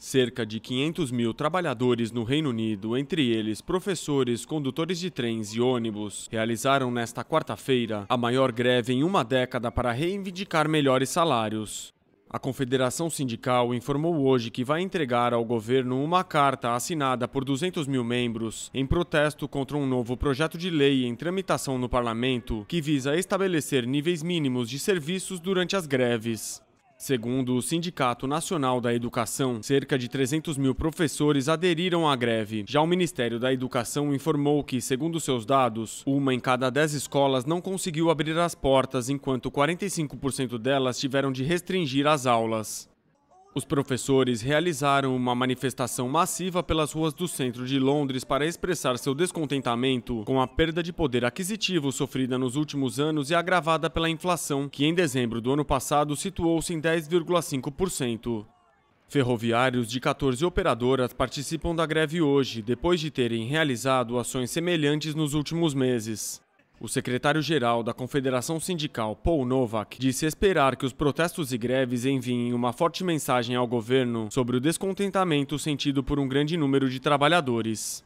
Cerca de 500 mil trabalhadores no Reino Unido, entre eles professores, condutores de trens e ônibus, realizaram nesta quarta-feira a maior greve em uma década para reivindicar melhores salários. A Confederação Sindical informou hoje que vai entregar ao governo uma carta assinada por 200 mil membros em protesto contra um novo projeto de lei em tramitação no parlamento que visa estabelecer níveis mínimos de serviços durante as greves. Segundo o Sindicato Nacional da Educação, cerca de 300 mil professores aderiram à greve. Já o Ministério da Educação informou que, segundo seus dados, uma em cada 10 escolas não conseguiu abrir as portas, enquanto 45% delas tiveram de restringir as aulas. Os professores realizaram uma manifestação massiva pelas ruas do centro de Londres para expressar seu descontentamento com a perda de poder aquisitivo sofrida nos últimos anos e agravada pela inflação, que em dezembro do ano passado situou-se em 10,5%. Ferroviários de 14 operadoras participam da greve hoje, depois de terem realizado ações semelhantes nos últimos meses. O secretário-geral da Confederação Sindical, Paul Novak, disse esperar que os protestos e greves enviem uma forte mensagem ao governo sobre o descontentamento sentido por um grande número de trabalhadores.